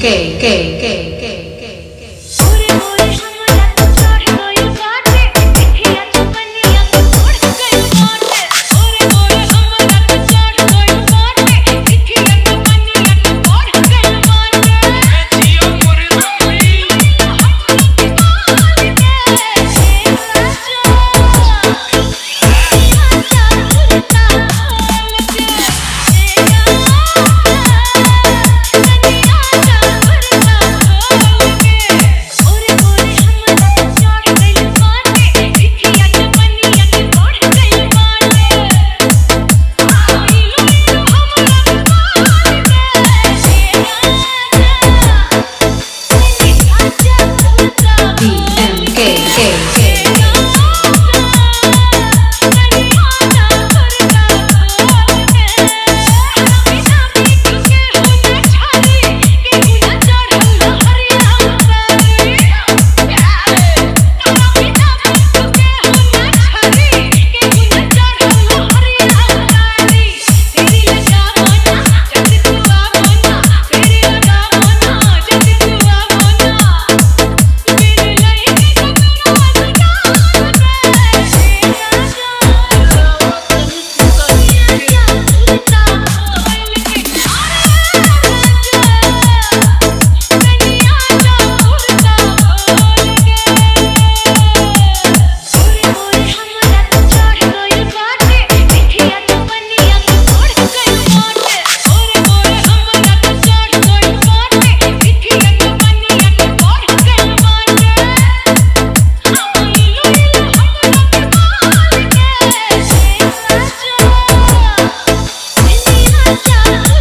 que, que, que, que. Yeah.